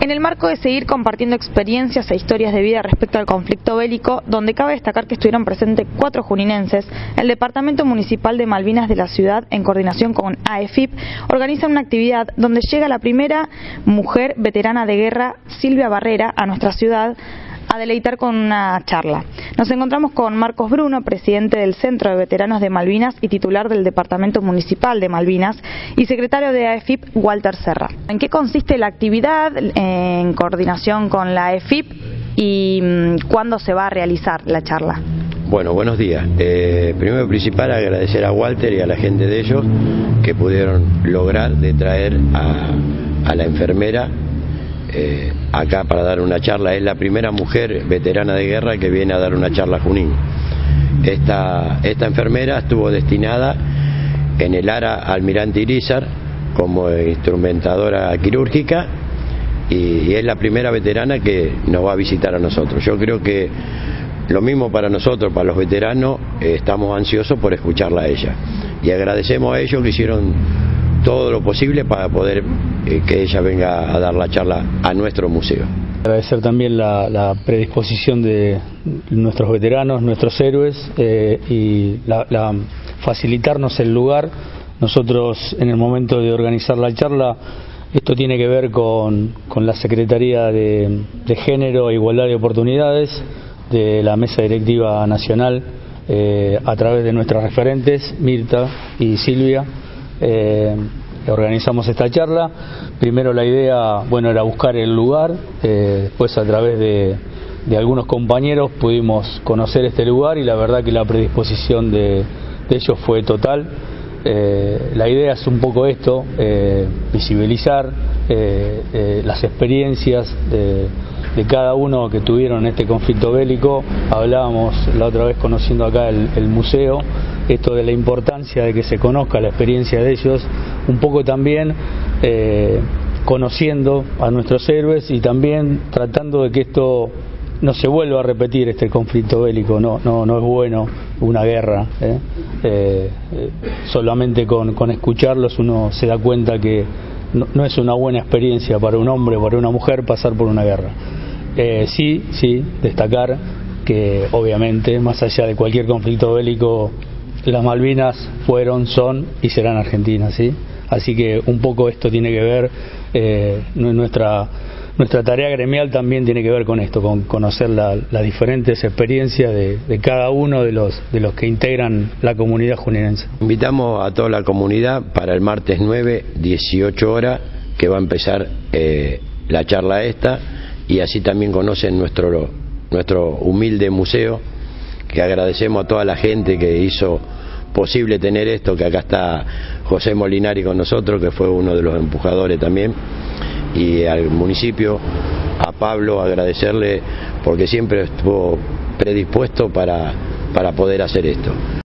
En el marco de seguir compartiendo experiencias e historias de vida respecto al conflicto bélico, donde cabe destacar que estuvieron presentes cuatro juninenses, el Departamento Municipal de Malvinas de la ciudad, en coordinación con AEFIP, organiza una actividad donde llega la primera mujer veterana de guerra, Silvia Barrera, a nuestra ciudad a deleitar con una charla. Nos encontramos con Marcos Bruno, presidente del Centro de Veteranos de Malvinas y titular del Departamento Municipal de Malvinas, y secretario de AEFIP, Walter Serra. ¿En qué consiste la actividad en coordinación con la AEFIP y mm, cuándo se va a realizar la charla? Bueno, buenos días. Eh, primero principal agradecer a Walter y a la gente de ellos que pudieron lograr de traer a la enfermera eh, acá para dar una charla. Es la primera mujer veterana de guerra que viene a dar una charla a Junín. Esta, esta enfermera estuvo destinada en el ARA Almirante Irizar como instrumentadora quirúrgica y, es la primera veterana que nos va a visitar a nosotros. Yo creo que lo mismo para nosotros, para los veteranos, estamos ansiosos por escucharla a ella. Y agradecemos a ellos que hicieron todo lo posible para poder eh, que ella venga a dar la charla a nuestro museo. Agradecer también la, predisposición de nuestros veteranos, nuestros héroes eh, y la, facilitarnos el lugar. Nosotros en el momento de organizar la charla, esto tiene que ver con, la Secretaría de, Género e Igualdad de Oportunidades de la Mesa Directiva Nacional eh, a través de nuestras referentes, Mirta y Silvia eh, organizamos esta charla. Primero la idea, bueno, era buscar el lugar, eh, después a través de, algunos compañeros pudimos conocer este lugar y la verdad que la predisposición de, ellos fue total. Eh, la idea es un poco esto, eh, visibilizar las experiencias de, cada uno que tuvieron este conflicto bélico. Hablábamos la otra vez conociendo acá el museo esto de la importancia de que se conozca la experiencia de ellos, un poco también eh, conociendo a nuestros héroes y también tratando de que esto no se vuelva a repetir este conflicto bélico, no, no, no es bueno una guerra. ¿eh? Eh, solamente con, con, escucharlos uno se da cuenta que no, es una buena experiencia para un hombre para una mujer pasar por una guerra. sí, sí, destacar que obviamente, más allá de cualquier conflicto bélico, las Malvinas fueron, son y serán argentinas, ¿sí? Así que un poco esto tiene que ver, eh, nuestra, nuestra tarea gremial también tiene que ver con esto, con conocer las diferentes experiencias de, cada uno de los, de los que integran la comunidad juninense. Invitamos a toda la comunidad para el martes 9, 18 horas, que va a empezar eh, la charla esta, y así también conocen nuestro, nuestro humilde museo que agradecemos a toda la gente que hizo posible tener esto, que acá está José Molinari con nosotros, que fue uno de los empujadores también, y al municipio, a Pablo, agradecerle porque siempre estuvo predispuesto para, para poder hacer esto.